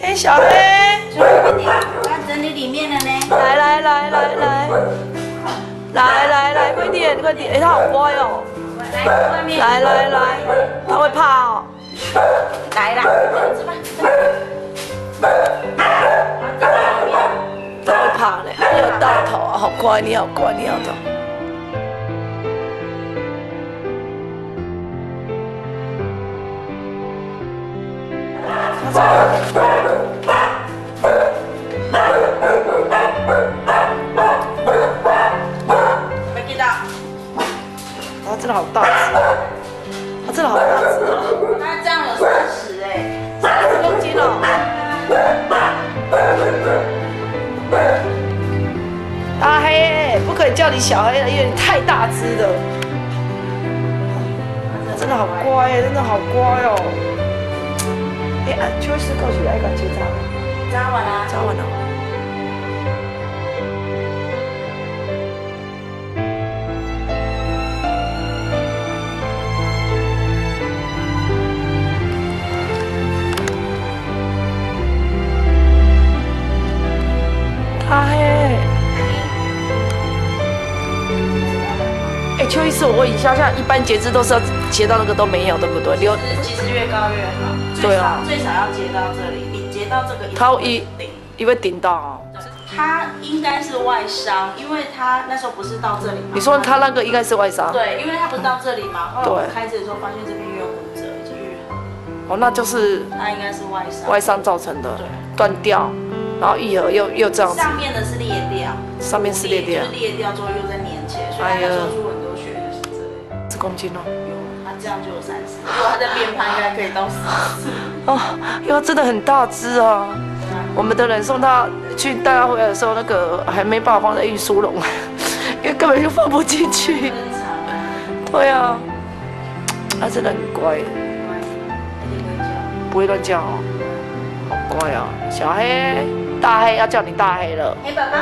哎，小黑，我要整理里面了呢。来来来来来，来来来，快点快点，哎，它好乖哦。来，外面。来来来，它会怕哦。来啦，吃吧。它会怕嘞，没有大头啊，好乖，你好乖，你好头。没它真的好大只，它真的好大只哦，它这样有三十哎。三十公斤哦。大黑，不可以叫你小黑了，因为你太大只了。真的好乖耶，真的好乖哦。哎，啊，邱医师告诉你爱感结扎，扎完了。扎完了。哎，邱医师，我问一下，像一般截肢都是要截到那个都没有，对不对？留其实越高越好。对啊最少最少要截到这里，你截到这个它一顶。因为顶到哦。他应该是外伤，因为他那时候不是到这里嘛。你说他那个应该是外伤？对，因为他不是到这里嘛，后来我对开始的时候发现这边又有骨折，已经愈合，哦，那就是那应该是外伤。外伤造成的对，断掉，然后愈合又又这样子，上面的是裂掉，上面是裂掉就是裂掉之后又再粘起来，所以他那时候出很多血就是这里。十公斤哦。有，他这样就有三十，如果他在变胖，应该可以到四十。哦，因为它真的很大只啊。我们的人送他去带他回来的时候，那个还没办法放在运输笼，因为根本就放不进去。对啊，他真的很乖。不会乱叫哦，好乖啊。小黑，大黑要叫你大黑了。黑宝宝。